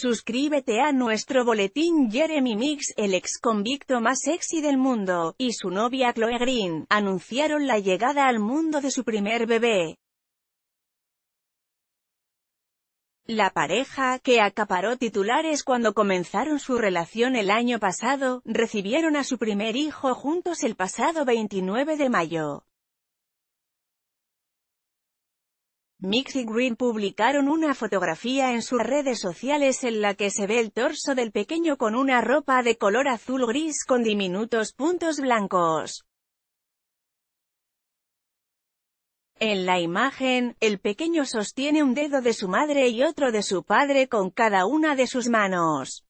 Suscríbete a nuestro boletín Jeremy Mix, el ex convicto más sexy del mundo, y su novia Chloe Green, anunciaron la llegada al mundo de su primer bebé. La pareja, que acaparó titulares cuando comenzaron su relación el año pasado, recibieron a su primer hijo juntos el pasado 29 de mayo. Mix y Green publicaron una fotografía en sus redes sociales en la que se ve el torso del pequeño con una ropa de color azul-gris con diminutos puntos blancos. En la imagen, el pequeño sostiene un dedo de su madre y otro de su padre con cada una de sus manos.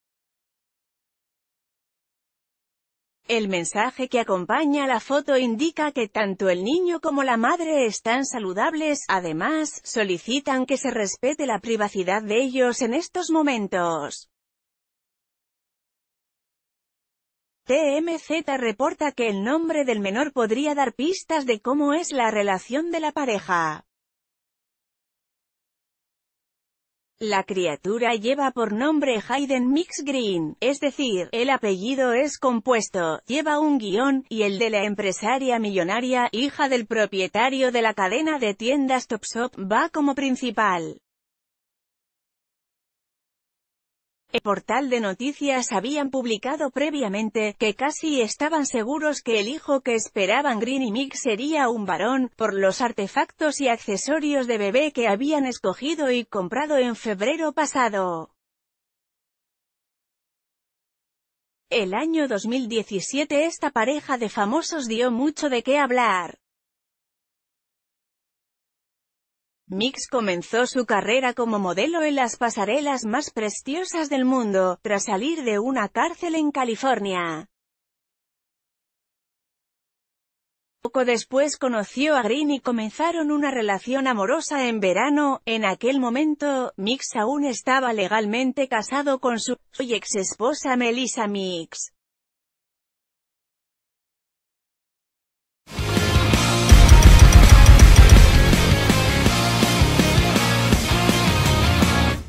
El mensaje que acompaña la foto indica que tanto el niño como la madre están saludables, además, solicitan que se respete la privacidad de ellos en estos momentos. TMZ reporta que el nombre del menor podría dar pistas de cómo es la relación de la pareja. La criatura lleva por nombre Hayden Mix Green, es decir, el apellido es compuesto, lleva un guion, y el de la empresaria millonaria, hija del propietario de la cadena de tiendas Topshop, va como principal. El portal de noticias habían publicado previamente, que casi estaban seguros que el hijo que esperaban Green y Mick sería un varón, por los artefactos y accesorios de bebé que habían escogido y comprado en febrero pasado. El año 2017 esta pareja de famosos dio mucho de qué hablar. Mix comenzó su carrera como modelo en las pasarelas más prestigiosas del mundo, tras salir de una cárcel en California. Poco después conoció a Green y comenzaron una relación amorosa en verano, en aquel momento, Mix aún estaba legalmente casado con su ex esposa Melissa Mix.